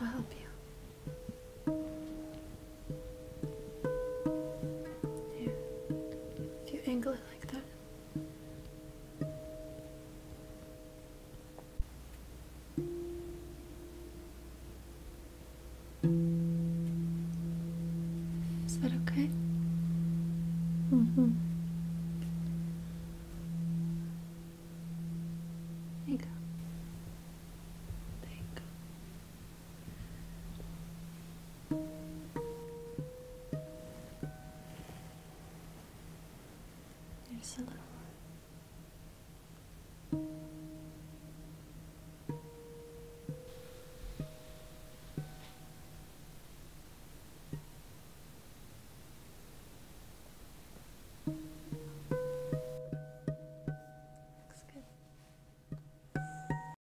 I'll help you. Here. If you angle it like that. Is that okay? Mm-hmm. There you go. 行了